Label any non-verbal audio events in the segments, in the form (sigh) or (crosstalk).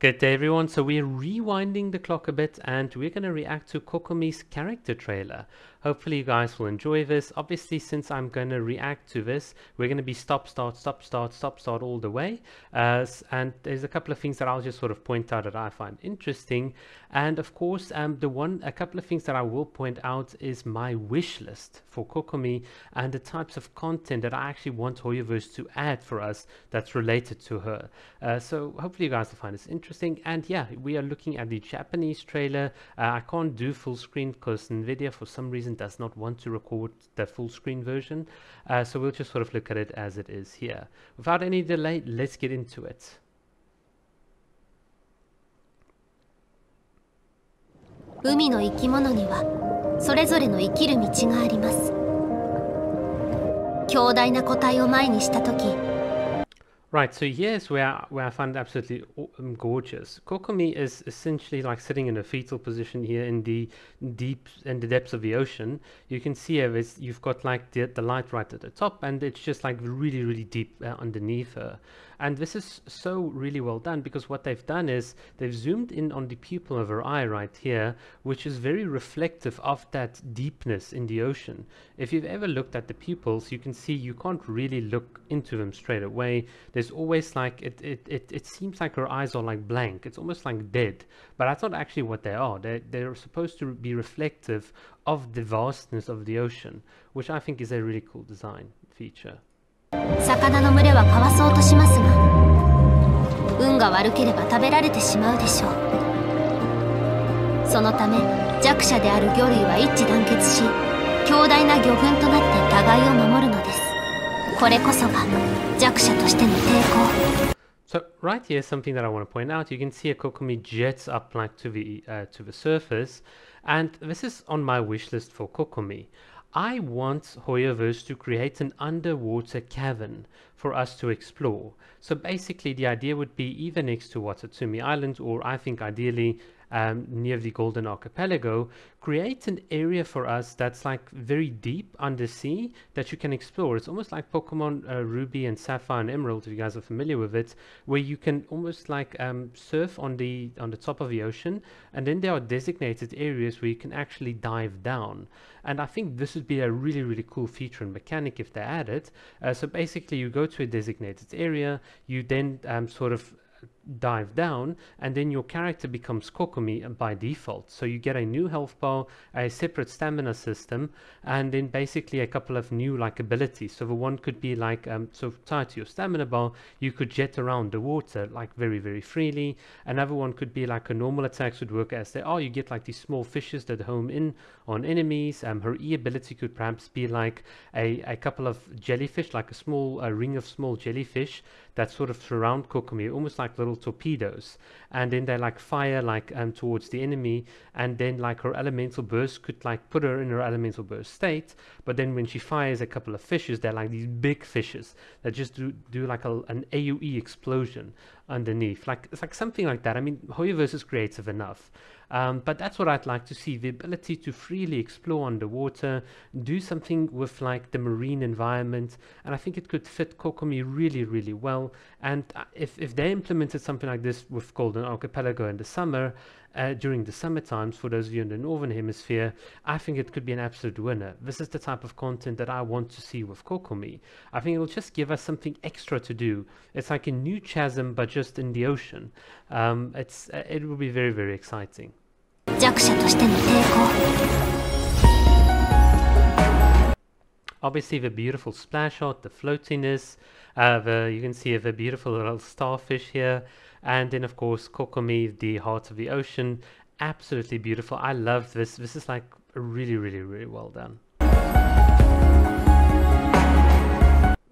Good day everyone, so we're rewinding the clock a bit and we're going to react to Kokomi's character trailer. Hopefully you guys will enjoy this. Obviously since I'm going to react to this, we're going to be stop, start, stop, start, stop, start all the way. Uh, and there's a couple of things that I'll just sort of point out that I find interesting. And of course, um, the one, a couple of things that I will point out is my wish list for Kokomi and the types of content that I actually want Hoyoverse to add for us that's related to her. Uh, so hopefully you guys will find this interesting. And yeah, we are looking at the Japanese trailer. Uh, I can't do full screen because NVIDIA for some reason does not want to record the full screen version. Uh, so we'll just sort of look at it as it is here. Without any delay, let's get into it. 海の生き物にはそれぞれの生きる道があります強大な個体を前にした時 Right, so here's where, where I find absolutely um, gorgeous. Kokomi is essentially like sitting in a fetal position here in the deep in the depths of the ocean. You can see here you've got like the, the light right at the top and it's just like really, really deep uh, underneath her. And this is so really well done because what they've done is they've zoomed in on the pupil of her eye right here, which is very reflective of that deepness in the ocean. If you've ever looked at the pupils, you can see you can't really look into them straight away. There's always like, it, it, it, it seems like her eyes are like blank. It's almost like dead, but that's not actually what they are. They're, they're supposed to be reflective of the vastness of the ocean, which I think is a really cool design feature. 魚の群れはかわそうとしますが運が悪ければ食べられてしまうでしょうそのため弱者である魚類は一致団結し強大な魚群となって互いを守るのですこれこそが弱者としての抵抗 So right here, something that I want to point out. You can see a Kokomi jets up like to the uh, to the surface, and this is on my wish list for Kokomi. I want Hoyoverse to create an underwater cavern for us to explore. So basically the idea would be either next to Watatsumi Island or I think ideally um, near the Golden Archipelago, create an area for us that's like very deep undersea that you can explore. It's almost like Pokemon uh, Ruby and Sapphire and Emerald, if you guys are familiar with it, where you can almost like um, surf on the on the top of the ocean, and then there are designated areas where you can actually dive down. And I think this would be a really really cool feature and mechanic if they add it. Uh, so basically, you go to a designated area, you then um, sort of dive down and then your character becomes Kokomi by default. So you get a new health bar, a separate stamina system, and then basically a couple of new like abilities. So the one could be like, um, so tied to your stamina bar, you could jet around the water like very, very freely. Another one could be like a normal attacks would work as they are. You get like these small fishes that home in on enemies. Um, her E ability could perhaps be like a, a couple of jellyfish, like a small a ring of small jellyfish that sort of surround Kokomi, almost like little torpedoes. And then they like fire like um, towards the enemy. And then like her elemental burst could like put her in her elemental burst state. But then when she fires a couple of fishes, they're like these big fishes that just do, do like a, an AoE explosion underneath. Like it's like something like that. I mean, Hoyoverse is creative enough. Um, but that's what I'd like to see, the ability to freely explore underwater, do something with like the marine environment. And I think it could fit Kokomi really, really well. And uh, if, if they implemented something like this with Golden Archipelago in the summer, uh, during the summer times, for those of you in the Northern Hemisphere, I think it could be an absolute winner. This is the type of content that I want to see with Kokomi. I think it'll just give us something extra to do. It's like a new chasm, but just in the ocean. Um, it's, uh, it will be very, very exciting. 弱者としての抵抗 Obviously the beautiful splash art, the floatiness, uh, the, you can see the beautiful little starfish here, and then of course Kokomi, the heart of the ocean, absolutely beautiful. I love this. This is like really, really, really well done.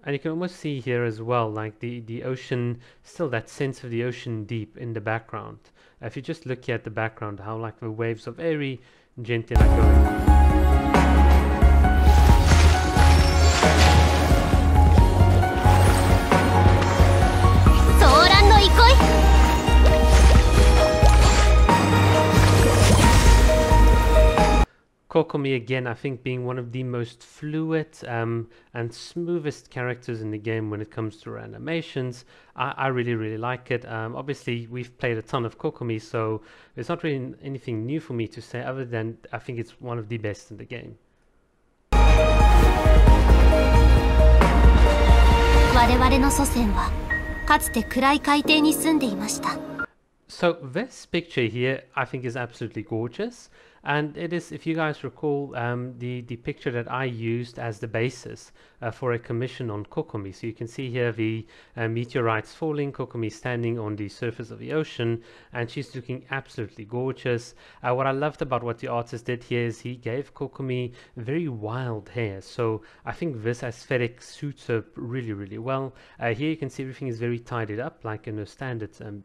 And you can almost see here as well, like the, the ocean, still that sense of the ocean deep in the background. If you just look here at the background, how like the waves of Erie gently are going. Kokomi again, I think, being one of the most fluid um, and smoothest characters in the game when it comes to animations. I, I really, really like it. Um, obviously, we've played a ton of Kokomi, so it's not really anything new for me to say other than I think it's one of the best in the game. So this picture here I think is absolutely gorgeous and it is if you guys recall um, the the picture that I used as the basis uh, for a commission on Kokomi. So you can see here the uh, meteorites falling Kokomi standing on the surface of the ocean and she's looking absolutely gorgeous. Uh, what I loved about what the artist did here is he gave Kokomi very wild hair. So I think this aesthetic suits her really really well. Uh, here you can see everything is very tidied up like in a standard um,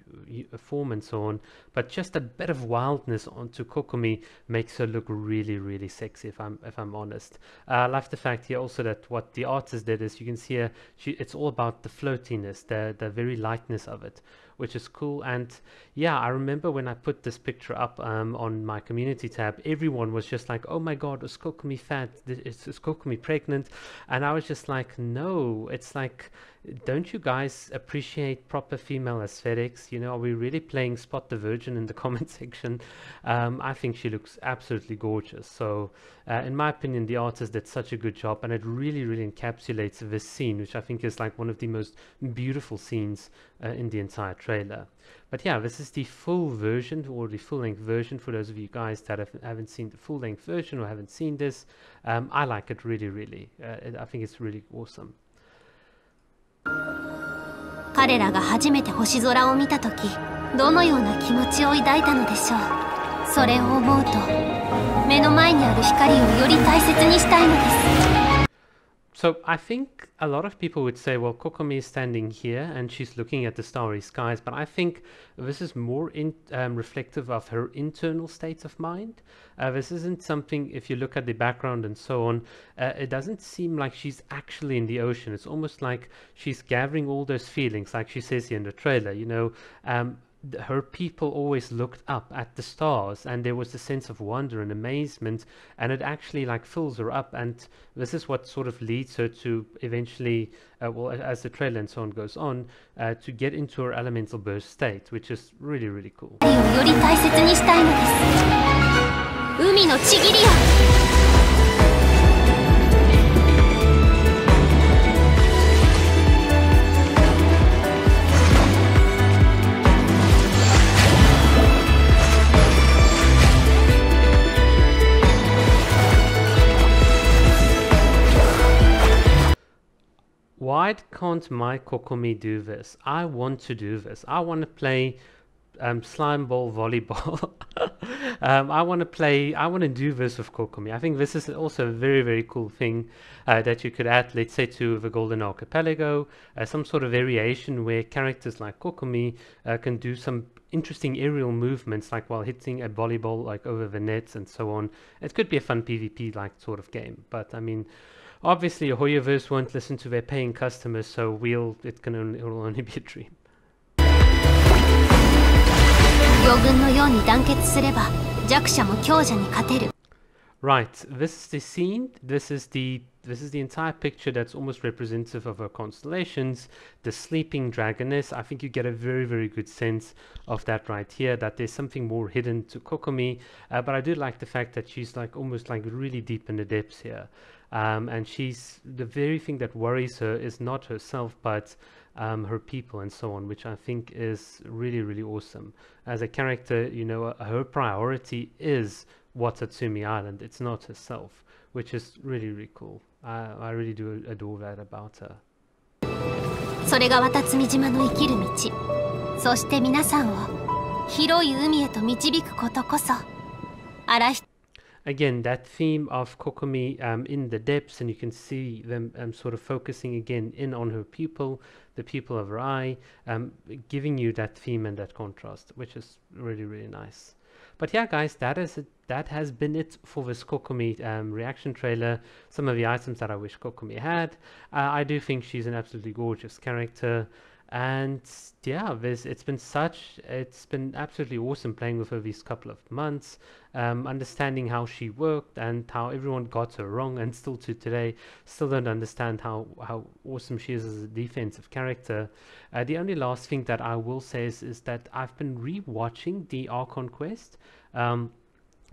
form and so on. But just a bit of wildness onto Kokomi makes her look really really sexy if I'm if I'm honest. Uh, I like the fact here also that what the artist did is you can see here she, it's all about the floatiness the the very lightness of it which is cool and yeah I remember when I put this picture up um, on my community tab everyone was just like oh my god is Kokomi fat is, is Kokomi pregnant and I was just like no it's like don't you guys appreciate proper female aesthetics? You know, are we really playing Spot the Virgin in the (laughs) comment section? Um, I think she looks absolutely gorgeous. So, uh, in my opinion, the artist did such a good job, and it really, really encapsulates this scene, which I think is like one of the most beautiful scenes uh, in the entire trailer. But yeah, this is the full version or the full length version for those of you guys that have, haven't seen the full length version or haven't seen this. Um, I like it really, really. Uh, I think it's really awesome. 彼らが初めて星空を見た時どのような気持ちを抱いたのでしょうそれを思うと目の前にある光をより大切にしたいのです So I think a lot of people would say, well, Kokomi is standing here and she's looking at the starry skies, but I think this is more in, um, reflective of her internal state of mind. Uh, this isn't something, if you look at the background and so on, uh, it doesn't seem like she's actually in the ocean. It's almost like she's gathering all those feelings, like she says here in the trailer, you know, um, her people always looked up at the stars and there was a sense of wonder and amazement and it actually like fills her up and this is what sort of leads her to eventually uh, well as the trailer and so on goes on uh, to get into her elemental burst state which is really really cool why can't my Kokomi do this? I want to do this. I want to play um, slime ball volleyball. (laughs) um, I want to play, I want to do this with Kokomi. I think this is also a very, very cool thing uh, that you could add, let's say, to the Golden Archipelago, uh, some sort of variation where characters like Kokomi uh, can do some interesting aerial movements, like while hitting a volleyball, like over the nets and so on. It could be a fun PvP like sort of game, but I mean, Obviously, Hoyoverse won't listen to their paying customers, so we'll it can only it'll only be a dream. Right, this is the scene. This is the this is the entire picture that's almost representative of her constellations. The sleeping dragoness. I think you get a very very good sense of that right here. That there's something more hidden to Kokomi, uh, but I do like the fact that she's like almost like really deep in the depths here. Um, and she's the very thing that worries her is not herself, but um, her people and so on, which I think is really, really awesome. As a character, you know, uh, her priority is Watatsumi Island. It's not herself, which is really, really cool. I, I really do adore that about her. それが渡積島の生きる道そして皆さんを広い海へと導くことこそ荒人 again that theme of Kokomi um, in the depths and you can see them um, sort of focusing again in on her pupil the pupil of her eye um, giving you that theme and that contrast which is really really nice. But yeah guys that is it. That has been it for this Kokomi um, reaction trailer. Some of the items that I wish Kokomi had. Uh, I do think she's an absolutely gorgeous character and yeah it's been such it's been absolutely awesome playing with her these couple of months um, understanding how she worked and how everyone got her wrong and still to today still don't understand how how awesome she is as a defensive character. Uh, the only last thing that i will say is, is that i've been re-watching the archon quest um,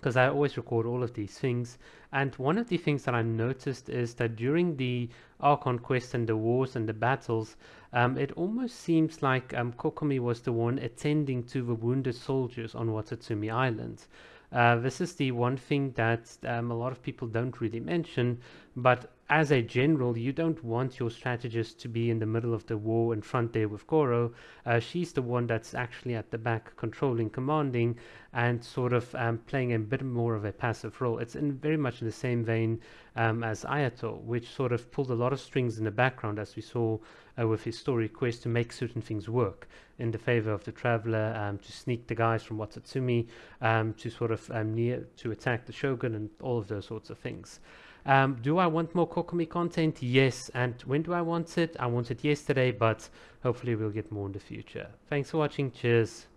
because I always record all of these things. And one of the things that I noticed is that during the Archon quest and the wars and the battles, um, it almost seems like um, Kokomi was the one attending to the wounded soldiers on Watatsumi Island. Uh, this is the one thing that um, a lot of people don't really mention, but as a general, you don't want your strategist to be in the middle of the war in front there with Goro. Uh, she's the one that's actually at the back controlling, commanding, and sort of um, playing a bit more of a passive role. It's in very much in the same vein um, as Ayato, which sort of pulled a lot of strings in the background, as we saw uh, with his story quest, to make certain things work in the favor of the traveler, um, to sneak the guys from Watatsumi, um, to sort of um, near to attack the shogun, and all of those sorts of things. Um, do I want more Kokomi content? Yes. And when do I want it? I want it yesterday, but hopefully we'll get more in the future. Thanks for watching. Cheers.